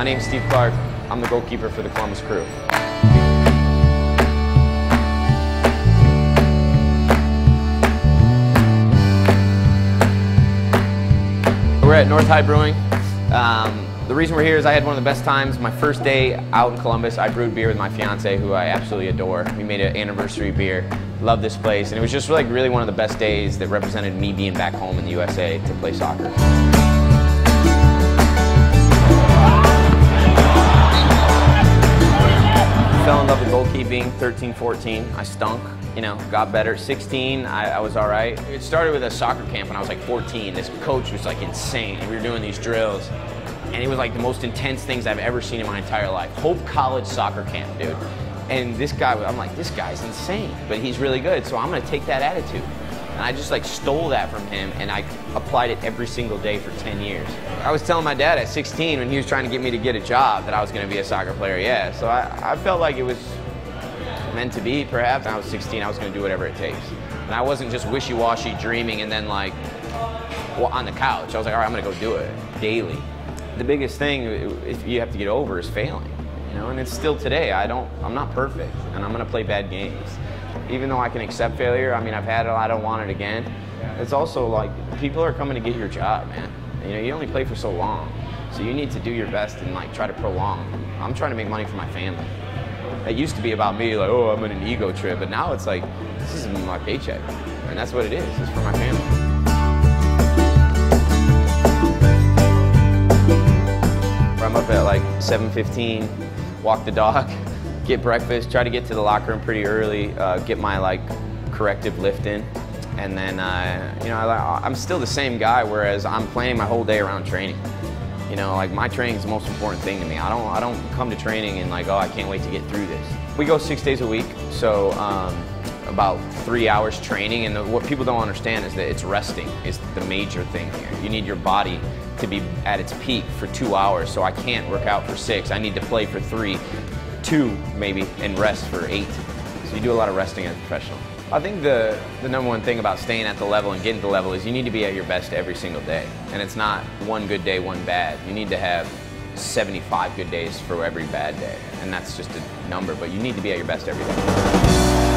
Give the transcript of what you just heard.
My name's Steve Clark. I'm the goalkeeper for the Columbus Crew. We're at North High Brewing. Um, the reason we're here is I had one of the best times. My first day out in Columbus, I brewed beer with my fiance, who I absolutely adore. We made an anniversary beer. Love this place, and it was just like really one of the best days that represented me being back home in the USA to play soccer. Fell in love with goalkeeping, 13, 14. I stunk, you know, got better. 16, I, I was all right. It started with a soccer camp when I was like 14. This coach was like insane. We were doing these drills, and it was like the most intense things I've ever seen in my entire life. Hope College soccer camp, dude. And this guy, I'm like, this guy's insane, but he's really good, so I'm gonna take that attitude. And I just like stole that from him and I applied it every single day for 10 years. I was telling my dad at 16 when he was trying to get me to get a job that I was gonna be a soccer player, yeah. So I, I felt like it was meant to be, perhaps. When I was 16, I was gonna do whatever it takes. And I wasn't just wishy-washy dreaming and then like well, on the couch. I was like, all right, I'm gonna go do it daily. The biggest thing if you have to get over is failing. You know, and it's still today. I don't, I'm not perfect, and I'm gonna play bad games even though I can accept failure, I mean, I've had it, I don't want it again. It's also like people are coming to get your job, man. You know, you only play for so long, so you need to do your best and like try to prolong. I'm trying to make money for my family. It used to be about me, like, oh, I'm on an ego trip, but now it's like, this is my paycheck, and that's what it is. It's for my family. I'm up at like 7:15, walk the dog, get breakfast, try to get to the locker room pretty early, uh, get my like corrective lift in, and then uh, you know I, I'm still the same guy. Whereas I'm planning my whole day around training. You know, like my training is the most important thing to me. I don't I don't come to training and like oh I can't wait to get through this. We go six days a week, so. Um, about three hours training and the, what people don't understand is that it's resting is the major thing here. You need your body to be at its peak for two hours so I can't work out for six. I need to play for three two maybe and rest for eight. So you do a lot of resting as a professional. I think the, the number one thing about staying at the level and getting to the level is you need to be at your best every single day. And it's not one good day, one bad. You need to have 75 good days for every bad day. And that's just a number, but you need to be at your best every day.